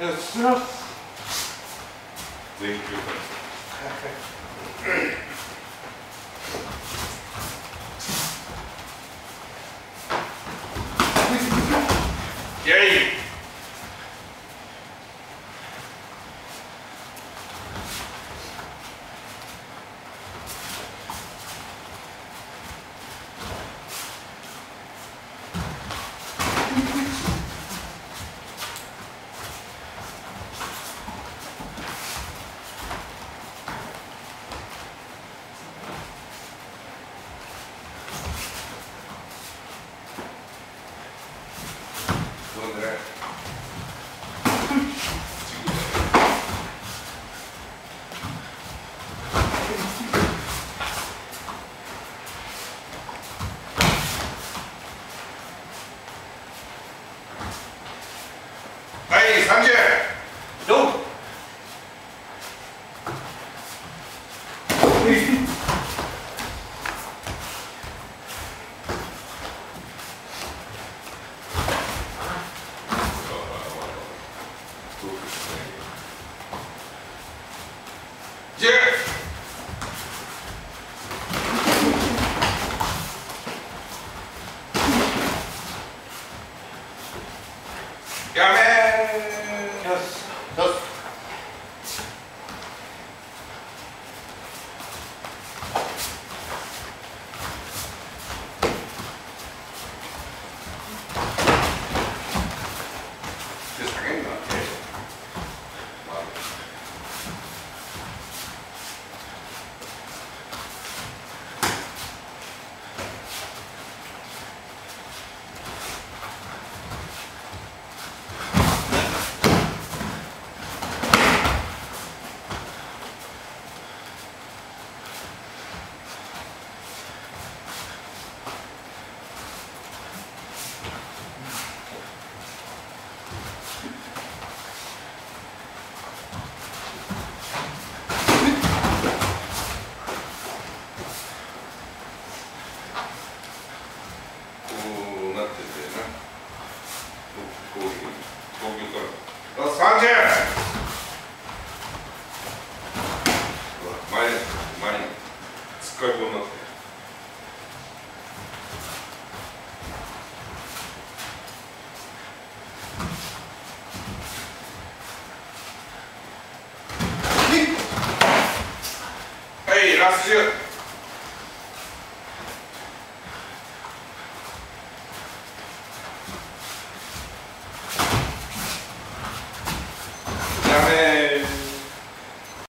Yes, sir. Thank you. Yay! んでね。Yeah. Man. kaybolmaz. Hey, rastıyor. Amen.